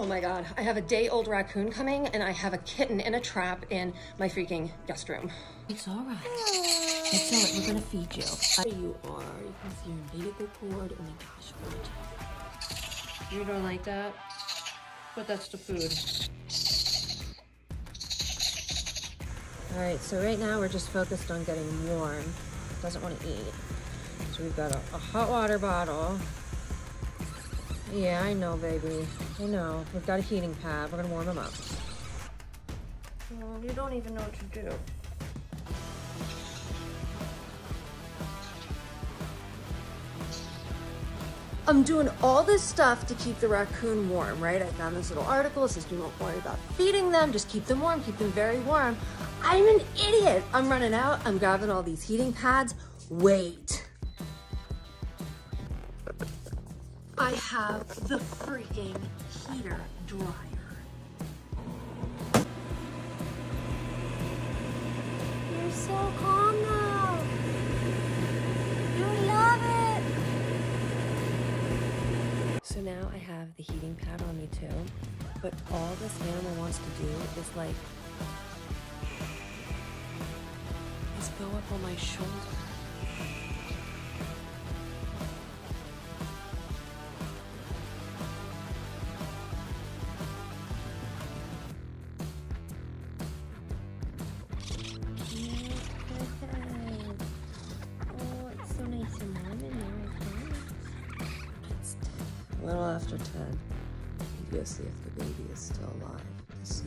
Oh my God, I have a day old raccoon coming and I have a kitten in a trap in my freaking guest room. It's all right. It's all right. We're gonna feed you. There you are. You can see your umbilical cord. Oh my gosh, gorgeous. You don't like that? But that's the food. All right, so right now we're just focused on getting warm. Doesn't want to eat. So we've got a, a hot water bottle. Yeah, I know, baby. I know. We've got a heating pad. We're gonna warm him up. Oh, you don't even know what to do. I'm doing all this stuff to keep the raccoon warm, right? I found this little article. It says do not worry about feeding them, just keep them warm, keep them very warm. I'm an idiot. I'm running out. I'm grabbing all these heating pads. Wait. I have the freaking heater dryer. You're so calm now. You love it. So now I have the heating pad on me too, but all this animal wants to do is like, is go up on my shoulder. Little after 10. I need go see if the baby is still alive see